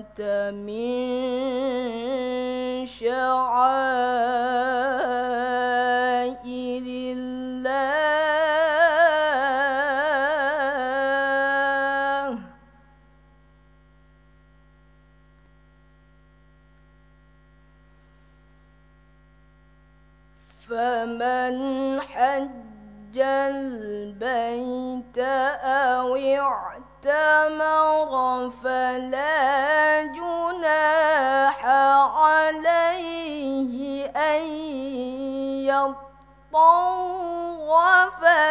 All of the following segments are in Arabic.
والمروة من شعائر الله. فمن حج البيت أو اعتمر فلا جناح عليه أن يطوف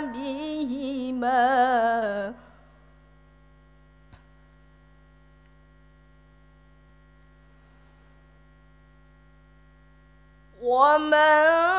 بهما. ومن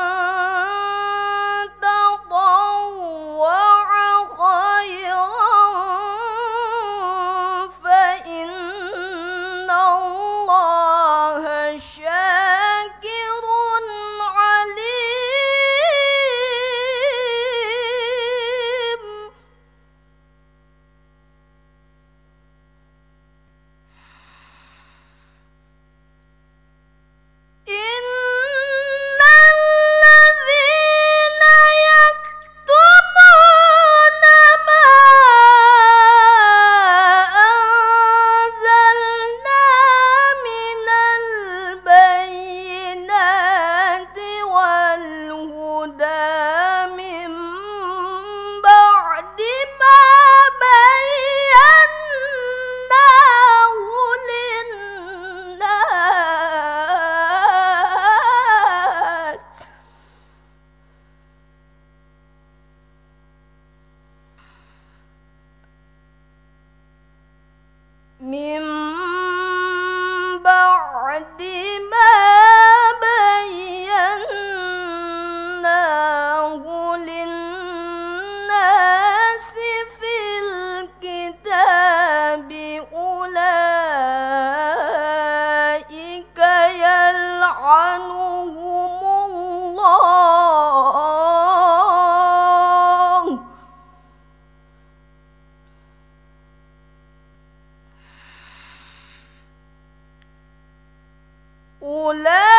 أولئك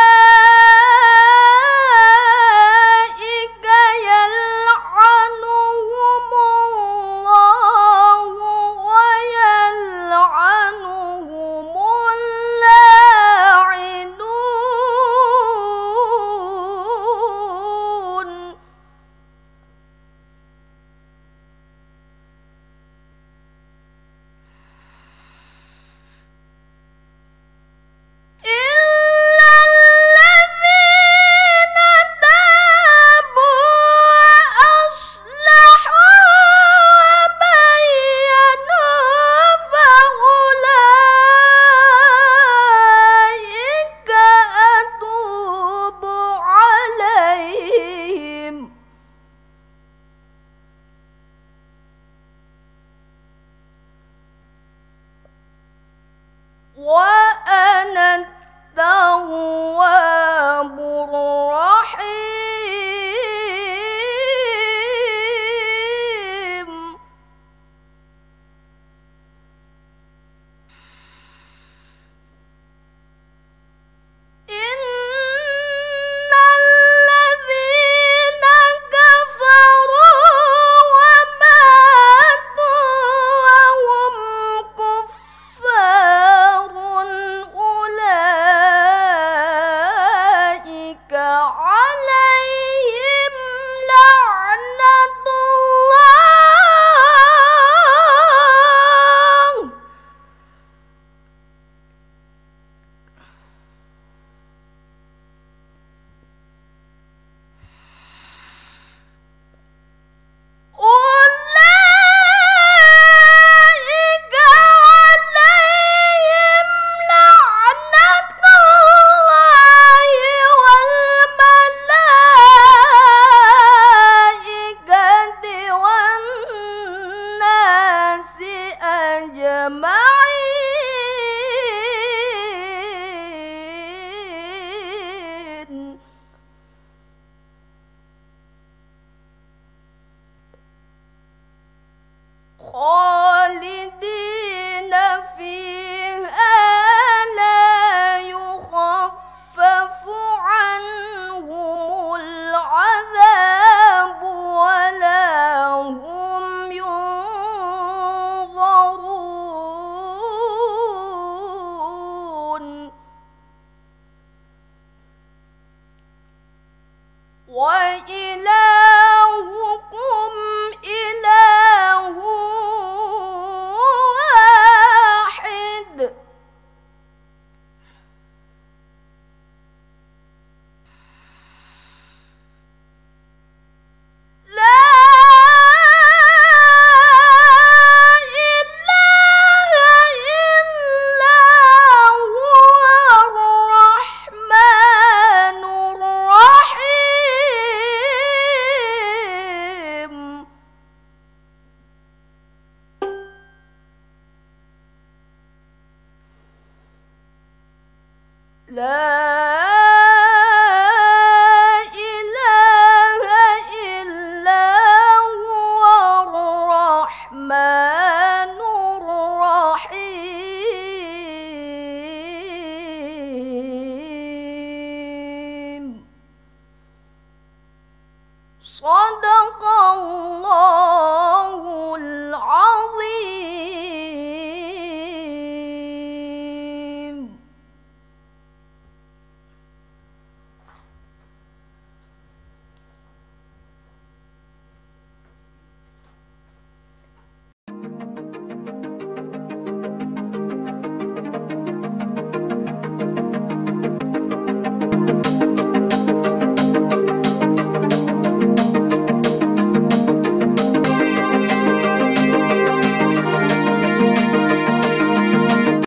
love.